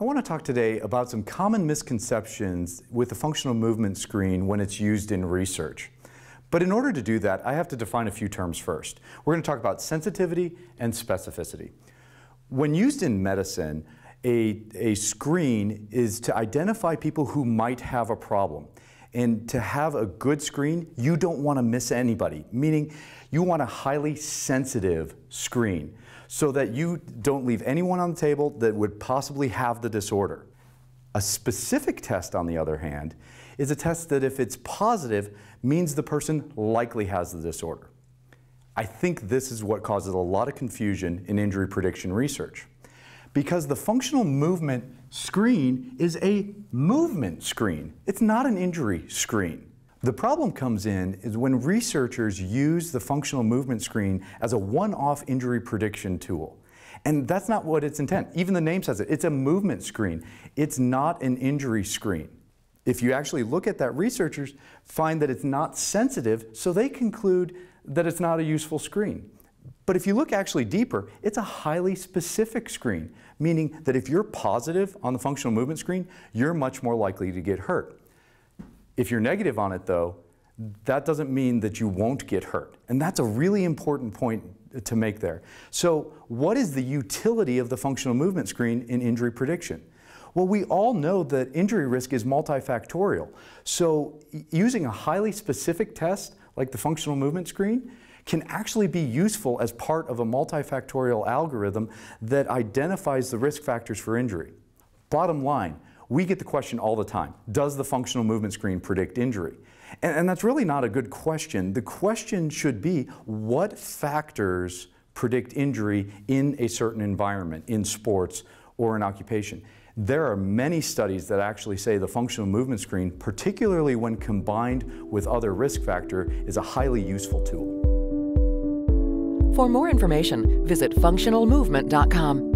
I want to talk today about some common misconceptions with the functional movement screen when it's used in research. But in order to do that, I have to define a few terms first. We're going to talk about sensitivity and specificity. When used in medicine, a, a screen is to identify people who might have a problem. And to have a good screen, you don't want to miss anybody, meaning you want a highly sensitive screen so that you don't leave anyone on the table that would possibly have the disorder. A specific test, on the other hand, is a test that if it's positive, means the person likely has the disorder. I think this is what causes a lot of confusion in injury prediction research. Because the functional movement screen is a movement screen. It's not an injury screen. The problem comes in is when researchers use the functional movement screen as a one-off injury prediction tool. And that's not what its intent. Even the name says it. It's a movement screen. It's not an injury screen. If you actually look at that, researchers find that it's not sensitive, so they conclude that it's not a useful screen. But if you look actually deeper, it's a highly specific screen, meaning that if you're positive on the functional movement screen, you're much more likely to get hurt. If you're negative on it though, that doesn't mean that you won't get hurt. And that's a really important point to make there. So what is the utility of the functional movement screen in injury prediction? Well, we all know that injury risk is multifactorial. So using a highly specific test like the functional movement screen can actually be useful as part of a multifactorial algorithm that identifies the risk factors for injury. Bottom line, we get the question all the time, does the functional movement screen predict injury? And, and that's really not a good question. The question should be, what factors predict injury in a certain environment, in sports or in occupation? There are many studies that actually say the functional movement screen, particularly when combined with other risk factor, is a highly useful tool. For more information, visit functionalmovement.com.